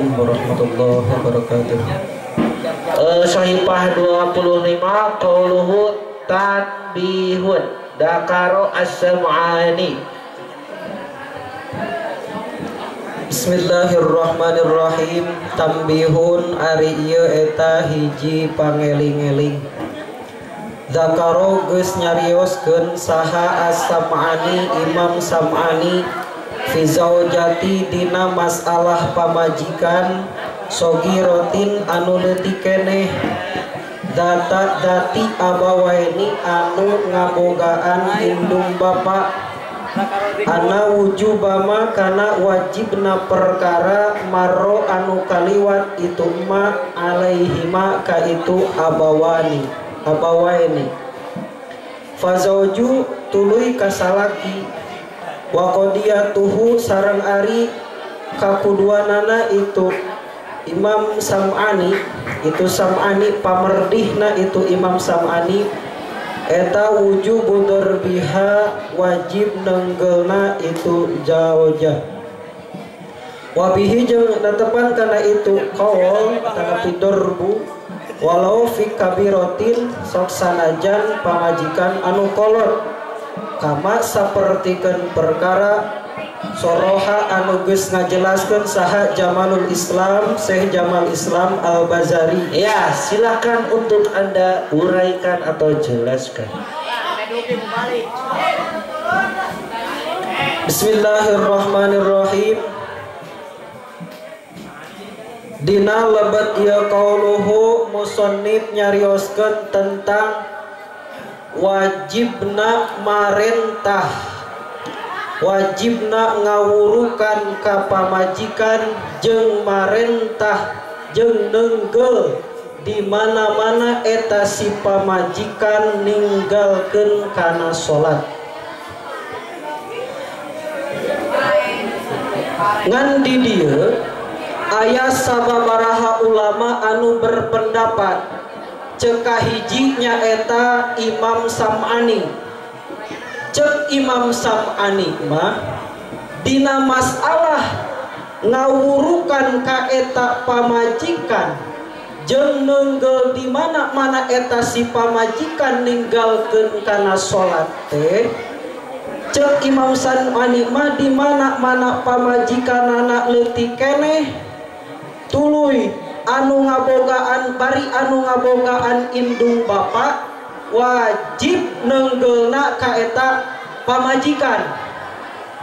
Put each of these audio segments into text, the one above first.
Assalamualaikum warahmatullahi wabarakatuh. Eh, Sahifah 25 Qauluhu tanbihun Dakaro as-sam'ani Bismillahirrahmanirrahim. Tambihun ari ieu eta hiji pangeling-eling. Zakaro saha as-sam'ani Imam Sam'ani fi zaujati dina masalah pamajikan sogirotin anu leutik keneh. Data dati abawaini anu ngabogaan indung bapa. Ana wujubama kana wajibna perkara maro anu kaliwat itu ma alaihima ka itu abawani abawaini. Fazauju tuluy kasalaki tuhu sarang ari kakuduanana itu Imam Sam'ani itu Sam'ani pamerdihna itu Imam Sam'ani. Eta wujubu biha wajib nenggelna itu jawajah wabihi jeung natepan kana itu kaul kana pidorbu walau fi kabirotin sok sanajan pamajikan anu kolot kama sapertikeun perkara soroha anu geus ngajelaskeun saha Jamalul Islam Syekh Jamal Islam Al Bazari Ya silakan untuk anda uraikan atau jelaskan. Bismillahirrahmanirrahim. Dina lebat ya kauluhu musonib nyarioskeun tentang wajibna marentah. Wajibna ngawurukan kapamajikan jeng marentah jeng nenggel. Di mana-mana eta si pamajikan ninggalkeun kana salat ngan di dieu aya sababaraha ulama anu berpendapat cekah hijinya eta Imam Sam'ani. Cek Imam Sam'ani mah dina masalah ngawurukan ka eta pamajikan. Jeung nenggel di mana mana eta si pamajikan ninggalkeun kana salat teh. Cek Imam Sam'ani mah di mana mana pamajikan anak leutik keneh. Tuluy anu ngabogaan bari anu ngabogaan indung bapak wajib nenggelna kaeta pamajikan.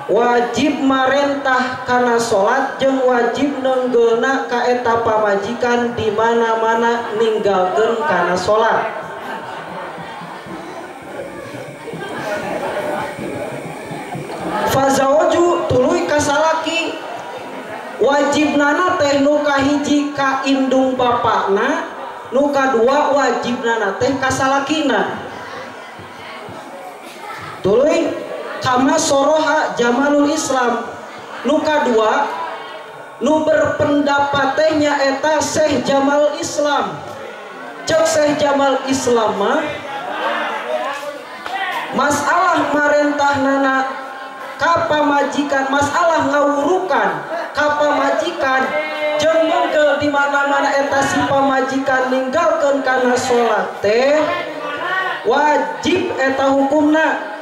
Wajib marentah karena salat jeung wajib nenggelna kaeta pamajikan di mana-mana ninggalkeun karena salat wajib nana teh nuka hiji ka indung bapakna nuka dua wajib nana teh kasalakina tuluy kama soroha jamalul islam nuka dua nu berpendapat tehnya eta Syekh Jamal Islam. Cek Syekh Jamal Islam mah masalah marentah nana kapa majikan masalah ngawurukan kapa majikan jeung ke di mana-mana eta si pamajikan ninggalkeun kana salat teh wajib eta hukumna.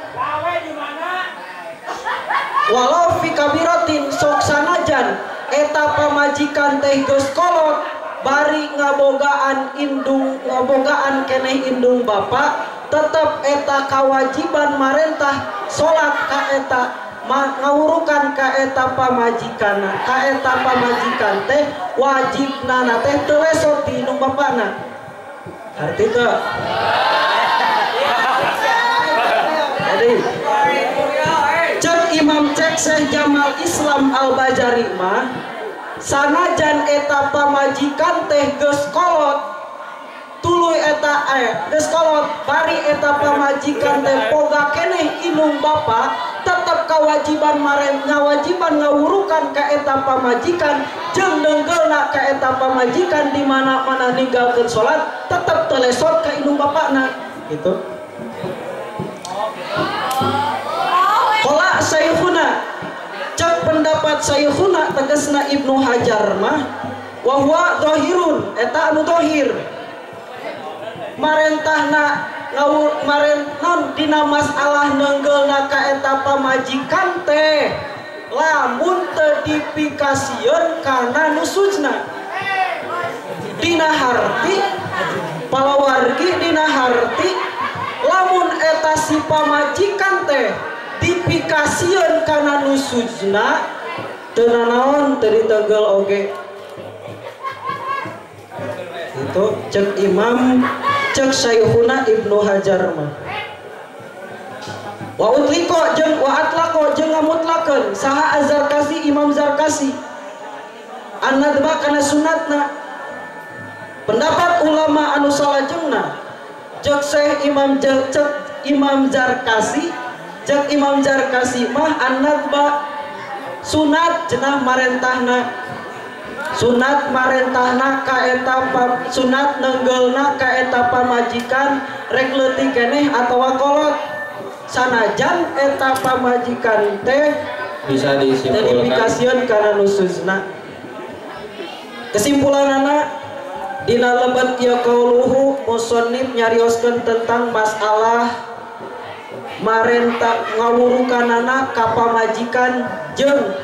Walau fi kabiratin sok sanajan eta pamajikan teh geus kolot bari ngabogaan indung ngabogaan keneh indung bapak tetap eta kewajiban marentah salat ka eta ngawurukan ka eta pamajikan ka eta pamajikan teh wajib nana teh telesot di indung bapakna arti ke jadi cek imam cek Syekh Jamal Islam Al Bajari mah sanajan eta pamajikan teh geus kolot. Tuluy eta eh geus kolot bari eta pamajikan teh poga keneh inung bapa kewajiban maren ngawajiban ngawurukan ka eta pamajikan jeung denggelna ka eta pamajikan di mana-mana ninggalkeun salat tetap telesot ka inung bapakna. Gitu. Kola sayfuna cek pendapat sayukhuna tegesna Ibnu Hajar mah wahwa dohirun eta anu dohir marentahna Marentondina masalah nenggel nakaeta pamajikan teh. Lamun terdifikasiun karena nusujna Dina Harti palawargi Dina Harti. Lamun eta si pamajikan teh dipikasiun karena nusujna tenanawan dari tegel oge? Itu cek imam cek sayuhuna ibnu hajar mah wa utliko jeung wa atlako jeung ngamutlakeun. Saha azarkasi imam zarkasi annadba kana sunatna. Pendapat ulama anu salajengna cek syekh imam cek imam zarkasi cek imam zarkasi mah annadba sunat cenah marentahna sunat marentahna kaeta sunat nenggelna ka eta pamajikan rek leutik keneh atawa kolot sanajan eta pamajikan teh bisa disimpulkan. Karena nususna. Kesimpulan anak Dina lebat ya kauluhu musonib nyarioskan tentang masalah marenta ngawurukan anak kapamajikan jeng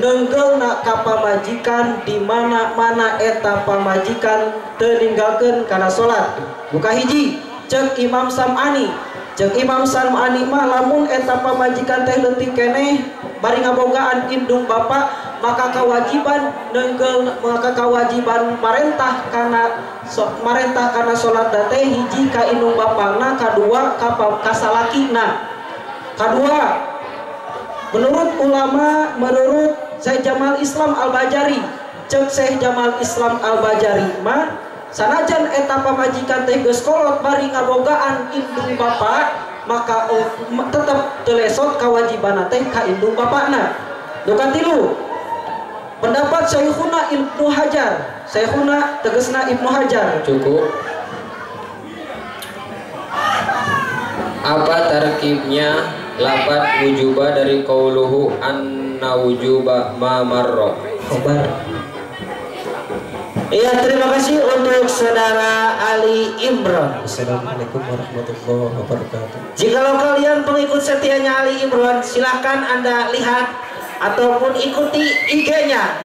nenggelna kapamajikan di mana mana eta pamajikan teninggalkan karena sholat buka hiji cek imam samani. Cek imam samani mah lamun eta pamajikan teh leutik keneh bari ngabogaan indung bapak maka kewajiban nenggel maka kewajiban marentah karena so, marentah karena sholat date hiji ka indung bapakna kadua ka kasalakina. Kedua menurut ulama menurut Syekh Jamal Islam Al-Bajari. Cek Syekh Jamal Islam Al-Bajari. Mah sanajan eta pamajikan teh geus kolot bari ngabogaan indung bapak maka uh, tetap telesot kewajiban teh ka indung bapakna. Nu tilu? Pendapat Syekhuna Ibnu Hajar. Syekhuna tegesna Ibnu Hajar. Cukup. Apa tarkibnya? Lapat wujuba dari kauluhu anna wujuba ma marro khobar Iya terima kasih untuk saudara Ali Imron Assalamualaikum warahmatullahi wabarakatuh. Jikalau kalian pengikut setianya Ali Imron silahkan anda lihat ataupun ikuti IG-nya